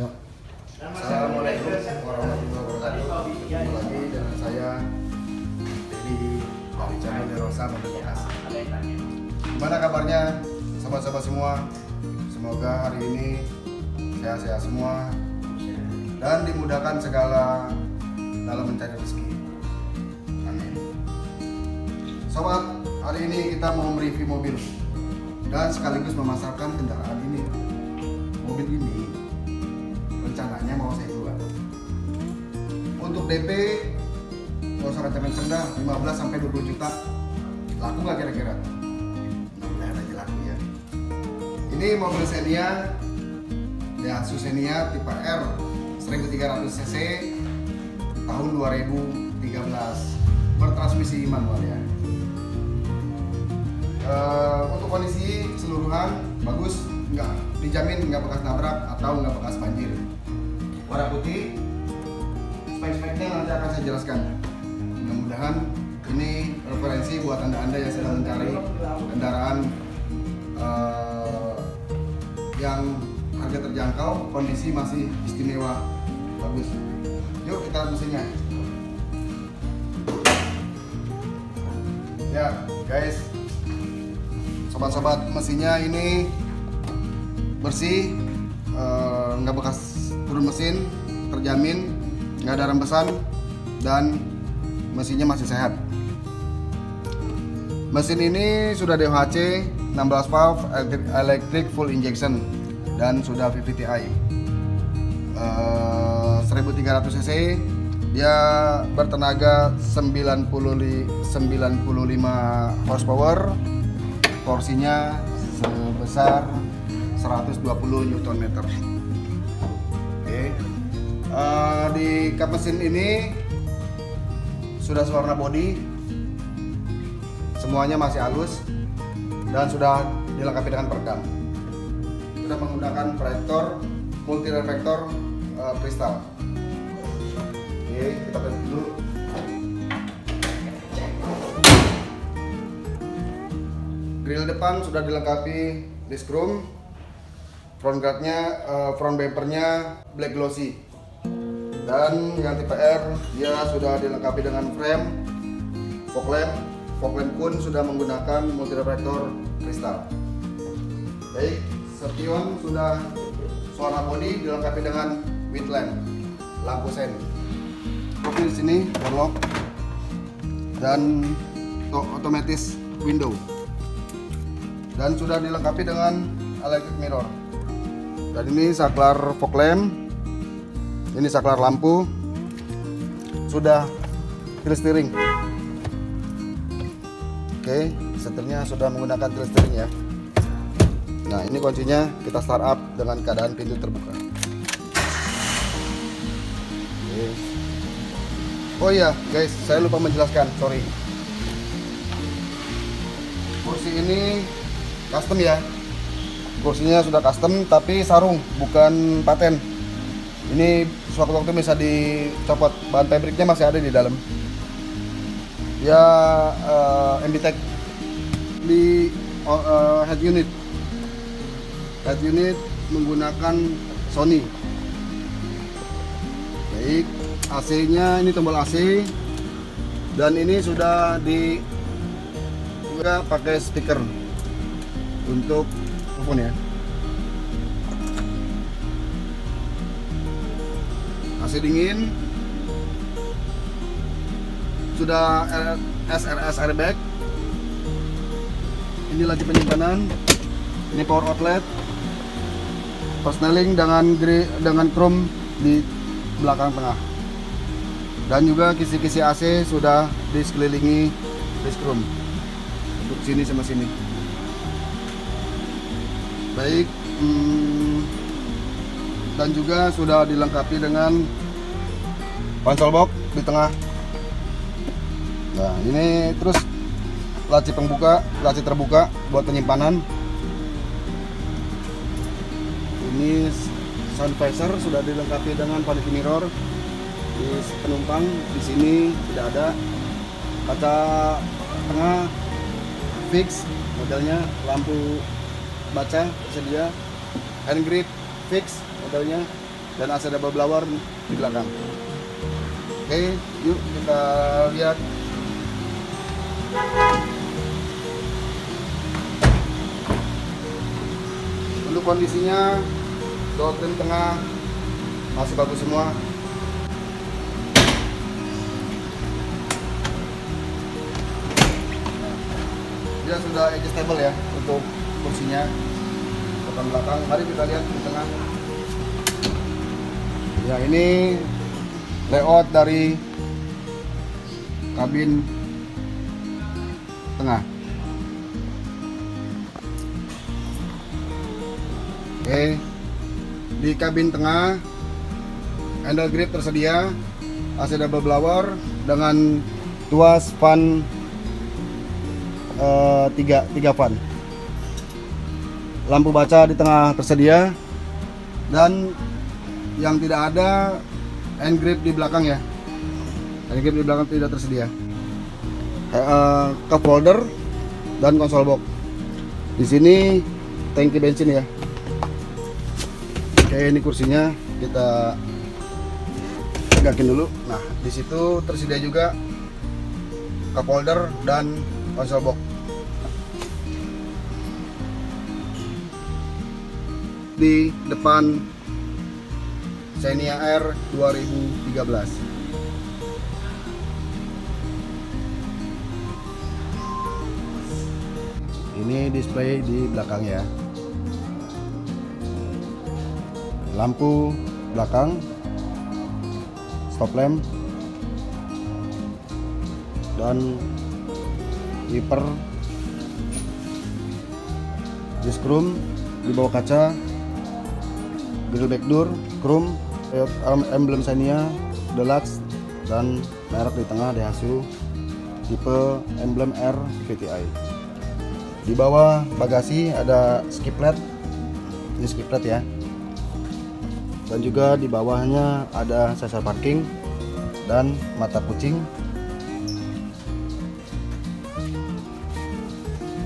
Assalamualaikum warahmatullahi wabarakatuh. Ketemu lagi dengan saya dari channel Derosa Modifikasi. Gimana kabarnya sobat-sobat semua? Semoga hari ini sehat-sehat semua dan dimudahkan segala dalam mencari rezeki. Amin. Sobat, hari ini kita mau mereview mobil dan sekaligus memasarkan kendaraan ini. Mobil ini rencananya mau saya jual. Untuk DP nggak usah kenceng-kenceng dah, 15 sampai 20 juta. Laku nggak kira-kira? Mudah-mudahan aja laku ya. Ini mobil Xenia Daihatsu Xenia tipe R 1300 cc tahun 2013 bertransmisi manual ya. Eh, untuk kondisi keseluruhan bagus, nggak dijamin nggak bekas nabrak atau nggak bekas banjir. Warna putih, spek-speknya nanti akan saya jelaskan. Mudah-mudahan ini referensi buat anda-anda yang sedang mencari kendaraan eh, yang harga terjangkau, kondisi masih istimewa, bagus. Yuk kita mesinnya. Ya, guys, sobat-sobat mesinnya ini bersih eh, nggak bekas turun mesin terjamin nggak ada rembesan dan mesinnya masih sehat mesin ini sudah DHC 16 valve electric full injection dan sudah VVTi Eh, 1300 cc dia bertenaga 90 li- 95 horsepower torsinya sebesar 120 Newton meter. Eh, di kap mesin ini sudah sewarna body, semuanya masih halus dan sudah dilengkapi dengan peredam. Sudah menggunakan proyektor multi reflektor eh, kristal. Oke, kita lihat dulu. Grill depan sudah dilengkapi disc chrome. Front guardnya, eh, front bumpernya black glossy. Dan yang tipe R dia sudah dilengkapi dengan frame, fog lamp. Fog lamp pun sudah menggunakan multi reflektor kristal. Baik, spion sudah suara body dilengkapi dengan wind lamp, lampu sen. Kopi di sini door lock dan to- otomatis window dan sudah dilengkapi dengan electric mirror dan ini saklar fog lamp ini saklar lampu. Sudah tilt steering. Oke setirnya sudah menggunakan tilt steering ya. Nah ini kuncinya kita start up dengan keadaan pintu terbuka. Oke. Oh iya guys saya lupa menjelaskan sorry. Kursi ini custom ya. Kursinya sudah custom tapi sarung bukan paten ini suatu waktu bisa dicopot bahan fabriknya masih ada di dalam. Ya uh, MBTEC di uh, head unit. Head unit menggunakan Sony. Baik AC nya ini tombol AC. Dan ini sudah di juga pakai speaker untuk telepon ya AC dingin. Sudah SRS airbag. Ini lagi penyimpanan. Ini power outlet. Persneling dengan gri, dengan chrome di belakang tengah. Dan juga kisi-kisi AC sudah disekelilingi disc chrome. Untuk sini sama sini. Baik hmm, dan juga sudah dilengkapi dengan konsol box di tengah. Nah ini terus laci pembuka laci terbuka buat penyimpanan. Ini sound visor sudah dilengkapi dengan vanity mirror. Di penumpang di sini tidak ada. Kaca tengah fix modelnya lampu baca sedia hand grip fix modelnya dan AC double blower di belakang. Oke, yuk kita lihat. Untuk kondisinya, trim tengah masih bagus semua. Dia sudah adjustable ya untuk kursinya depan belakang. Mari kita lihat di tengah. Ya ini layout dari kabin tengah. Oke, di kabin tengah handle grip tersedia, AC double blower dengan tuas fan eh, tiga tiga fan. Lampu baca di tengah tersedia dan yang tidak ada hand grip di belakang ya. Hand grip di belakang tidak tersedia. Eh, cup holder dan konsol box. Di sini tangki bensin ya. Oke, ini kursinya kita tegakin dulu. Nah, di situ tersedia juga cup holder dan konsol box. Di depan Xenia R 2013. Ini display di belakang ya. Lampu belakang, stop lamp, dan wiper, disc chrome di bawah kaca, grill back door, chrome, emblem Xenia, deluxe, dan merek di tengah Daihatsu tipe emblem R VTI. Di bawah bagasi ada skiplet, ini skiplet ya. Dan juga di bawahnya ada sensor parking dan mata kucing.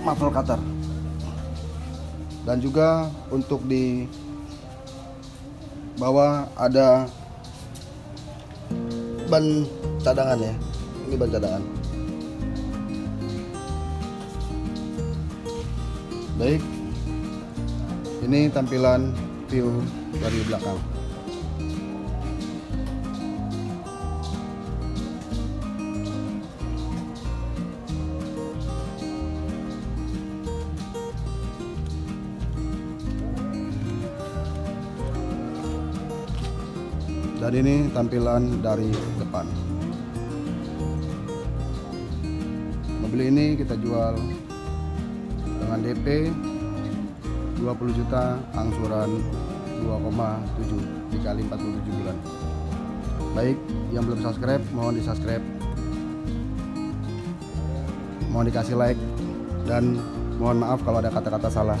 Muffle cutter. Dan juga untuk di bawah ada ban cadangan ya. Ini ban cadangan. Baik. Ini tampilan view dari belakang. Dan ini tampilan dari depan. Mobil ini kita jual dengan DP 20 juta angsuran 2,7 dikali 47 bulan. Baik yang belum subscribe mohon di subscribe mohon dikasih like dan mohon maaf kalau ada kata-kata salah